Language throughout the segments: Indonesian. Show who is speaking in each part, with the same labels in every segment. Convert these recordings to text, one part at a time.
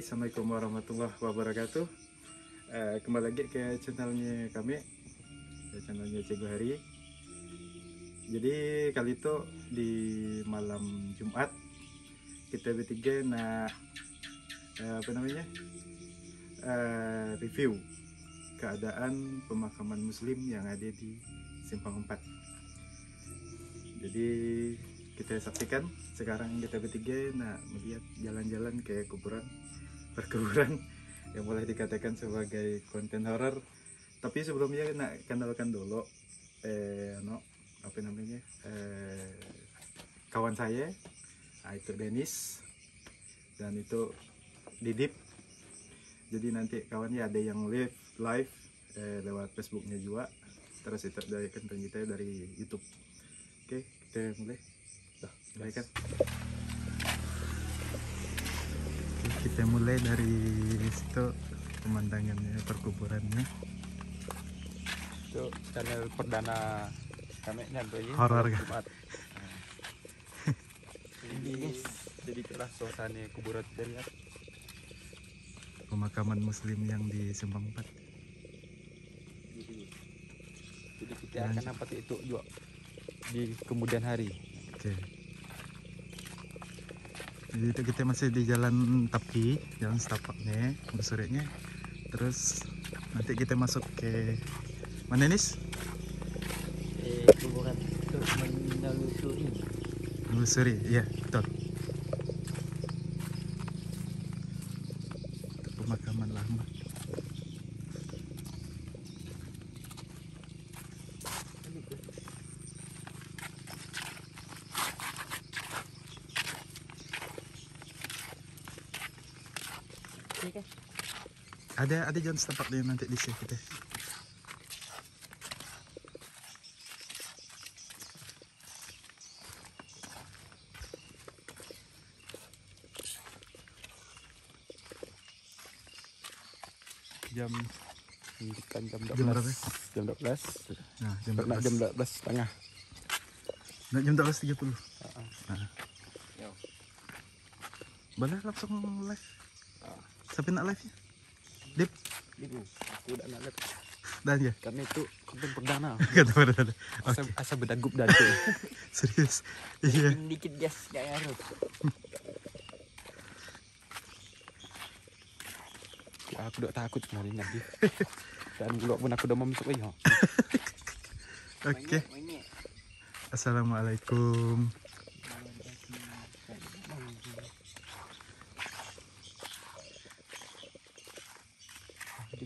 Speaker 1: Assalamualaikum warahmatullahi wabarakatuh. Eh, kembali lagi ke channelnya kami, ke channelnya Cikgu Hari. Jadi kali itu di malam Jumat kita bertiga nah eh, apa namanya eh, review keadaan pemakaman Muslim yang ada di Simpang 4. Jadi kita saksikan sekarang kita bertiga nah melihat jalan-jalan ke kuburan perkuburan yang boleh dikatakan sebagai konten horor. Tapi sebelumnya nak kenalkan dulu eh no apa namanya eh kawan saya nah, itu Denis dan itu Didip. Jadi nanti kawannya ada yang live live eh, lewat Facebooknya juga. Terus itu dari konten kita dari YouTube. Oke kita mulai. Dah, mulai kan? Kita mulai dari situ pemandangannya perkuburannya.
Speaker 2: Itu channel perdana kami nyampe ini.
Speaker 1: Horor, kan?
Speaker 2: Jumat. Ini jadi itulah suasana kuburan lihat
Speaker 1: pemakaman muslim yang di Simpang 4
Speaker 2: jadi, jadi kita akan dapat itu juga di kemudian hari.
Speaker 1: Oke jadi itu kita masih di jalan tapi jalan setapaknya besuriknya terus nanti kita masuk ke mana nis?
Speaker 3: Eh, kuburan untuk menelusuri.
Speaker 1: Lusuri iya betul. Pemakaman lama ada ada jalan setapaknya nanti di sini kita.
Speaker 2: Jam menunjukkan jam 12
Speaker 1: Jam berapa?
Speaker 2: jam 12
Speaker 1: nah jam
Speaker 2: Pernah
Speaker 1: 12
Speaker 2: jam 12 setengah.
Speaker 1: Nah, jam 12.30
Speaker 2: Ah,
Speaker 1: nah. Boleh langsung live?
Speaker 2: Ah.
Speaker 1: sampai nak live ya Dip.
Speaker 2: Ibu, aku udah nak lihat
Speaker 1: dan ya?
Speaker 2: Karena itu konten perdana.
Speaker 1: Kata pada
Speaker 2: asa, asa bedagup dan
Speaker 1: serius? Iya.
Speaker 3: Dikit gas gak ngaruh
Speaker 2: Ya, aku udah takut kemarin nanti dan gula pun aku udah mau masuk aja
Speaker 1: oke.
Speaker 3: Banyak.
Speaker 1: assalamualaikum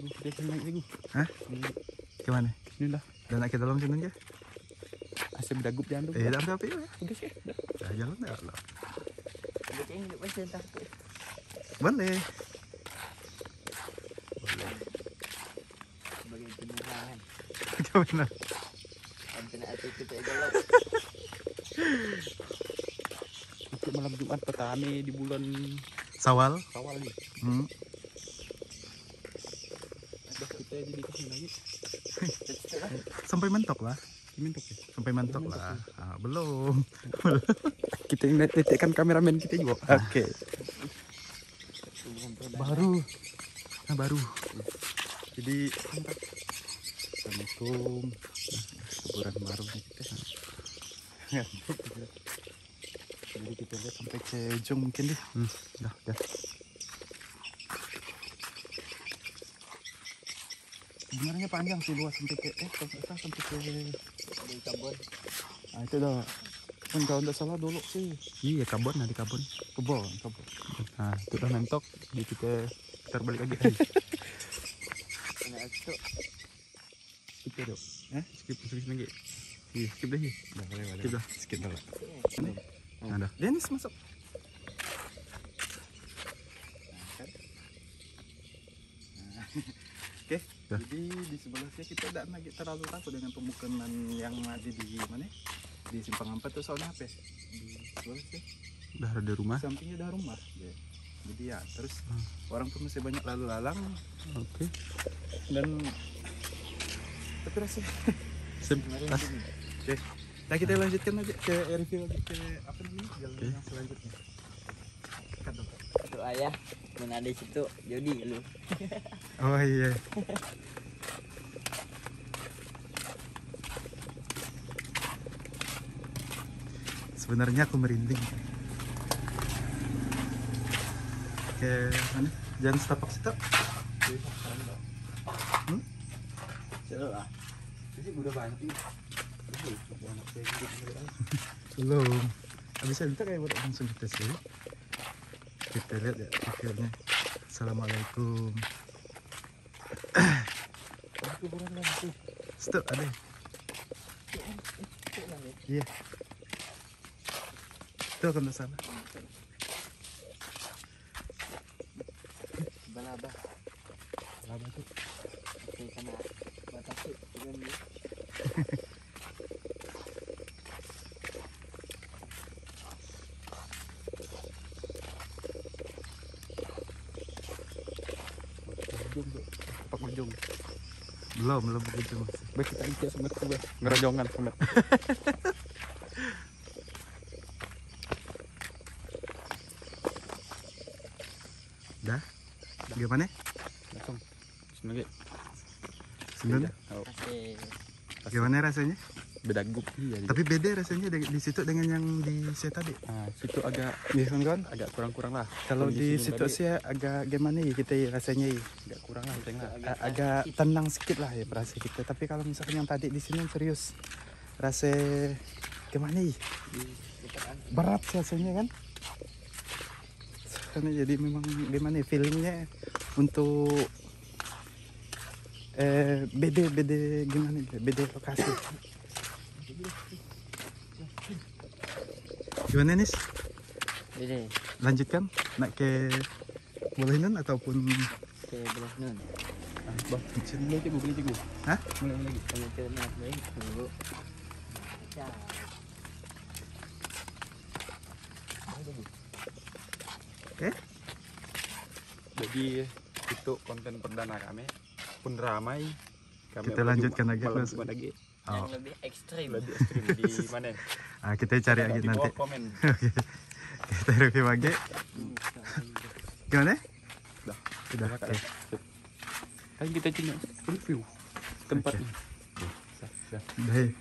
Speaker 2: dia akan naik lagi.
Speaker 1: Hah?
Speaker 2: Ini
Speaker 1: gimana
Speaker 2: Bismillah.
Speaker 1: dan nak ke dalam sini aja
Speaker 2: Asa bedagup jangan dulu.
Speaker 1: eh dalam tapi ya
Speaker 2: Udah sih. Udah.
Speaker 1: Dah, jalan ya Allah
Speaker 3: Ada yang hidup pasal takut
Speaker 1: boleh
Speaker 3: sebagai penerangan
Speaker 1: gimana
Speaker 3: Sampai nak hati kita gelap
Speaker 2: Untuk malam Jumat pertama di bulan
Speaker 1: sawal
Speaker 2: awal nih.
Speaker 1: hmm.
Speaker 2: Lagi.
Speaker 1: sampai mentok lah
Speaker 2: Mintok ya.
Speaker 1: sampai mentok lah ah, belum
Speaker 2: Kita ingin titikkan kameramen kita juga. Oke.
Speaker 1: baru nah baru jadi
Speaker 2: Assalamualaikum.
Speaker 1: kuburan baru kita jadi kita lihat sampai ke ujung mungkin deh
Speaker 2: Hmm, dah, dah.
Speaker 1: Sebenarnya panjang sih luas sampai ke eh kalau nggak salah sampai ke
Speaker 3: Dari kabon
Speaker 1: ah itu dah pun kalau nggak salah dulu sih
Speaker 2: Iya, kabon nanti kabon.
Speaker 1: kebon kebon
Speaker 2: Nah, itu udah mentok. Jadi kita terbalik lagi.
Speaker 3: Kena itu
Speaker 2: skip ya, Dok.
Speaker 1: Eh?
Speaker 2: Skip, skip lagi. Iya, skip lagi.
Speaker 1: Udah boleh boleh
Speaker 2: Skip dah.
Speaker 1: skip dulu
Speaker 2: Nah, dah.
Speaker 1: Dennis masuk Oke,
Speaker 2: Dah.
Speaker 1: jadi di sebelah sini kita tidak lagi terlalu takut dengan pemukiman yang ada di mana? Di simpang empat itu soalnya apa? ya? Di sebelah sini
Speaker 2: Udah ada rumah.
Speaker 1: sampingnya ada rumah. Ya. Jadi ya terus
Speaker 2: Hmm.
Speaker 1: orang pun masih banyak lalu lalang
Speaker 2: Oke.
Speaker 1: dan tapi rasanya.
Speaker 3: Kemarin
Speaker 2: Tas.
Speaker 3: gini.
Speaker 1: Oke. Nah kita lanjutkan aja ke review lagi ke apa namanya jalan
Speaker 2: Oke.
Speaker 1: yang selanjutnya. Cut dong.
Speaker 3: Untuk Mana ada situ Jody lu.
Speaker 1: Oh iya. Sebenarnya aku merinding. Oke, mana? Jangan setapak setapak. Hmm?
Speaker 3: Seru lah.
Speaker 2: Jadi udah gitu.
Speaker 1: Belum. Habis itu kayak udah langsung kita sih. Kita lihat ya akhirnya. Assalamualaikum. Stop ada. Iya. Itu nggak salah.
Speaker 3: Balaba.
Speaker 2: Lama tuh.
Speaker 3: Kena batas sih. Dengan dia.
Speaker 2: Ujung tuh. Tepak ujung.
Speaker 1: Belum, belum begitu mas.
Speaker 2: Baik kita ikut sama tuh. Ngerojongan sama.
Speaker 1: Dah? Gimana?
Speaker 2: Langsung.
Speaker 1: Sebenarnya?
Speaker 2: Oh,
Speaker 3: Oke.
Speaker 1: Gimana rasanya?
Speaker 2: Beda gup iya.
Speaker 1: Tapi beda rasanya di, di situ dengan yang di saya tadi.
Speaker 2: Nah, situ agak
Speaker 1: Iya kan
Speaker 2: agak kurang-kurang lah.
Speaker 1: Kalau di
Speaker 2: Kondisi
Speaker 1: situ sih agak gimana ya kita ya rasanya ya.
Speaker 2: agak kurang lah, tengah.
Speaker 1: A- agak tenang sedikit lah ya perasaan kita. Tapi kalau misalkan yang tadi di sini serius rasa gimana ya? Berat rasanya kan? Karena jadi memang gimana ya feelingnya untuk eh beda beda gimana ya, beda lokasi. Gimana nis?
Speaker 3: Jadi
Speaker 1: Lanjutkan nak ke boleh nun ataupun
Speaker 3: ke belah nun.
Speaker 2: Ah, bah, mulai cikgu, mulai cikgu.
Speaker 1: Hah?
Speaker 2: Mulai lagi.
Speaker 3: Kalau ke nak main dulu. Ya.
Speaker 1: Oke?
Speaker 2: Jadi itu konten perdana kami pun ramai. Kami
Speaker 1: Kita lanjutkan lagi,
Speaker 2: malam
Speaker 1: Mas.
Speaker 2: Lagi.
Speaker 1: Oh.
Speaker 3: Yang lebih ekstrim.
Speaker 2: Lebih ekstrim di mana?
Speaker 1: Ah, kita cari lagi nanti.
Speaker 2: komen.
Speaker 1: kita review lagi. Gimana?
Speaker 2: Dah.
Speaker 1: Udah.
Speaker 2: Kak.
Speaker 1: Oke.
Speaker 2: Kan kita cuma review tempat
Speaker 1: Oke.
Speaker 2: ini. Dah, dah.
Speaker 1: Baik.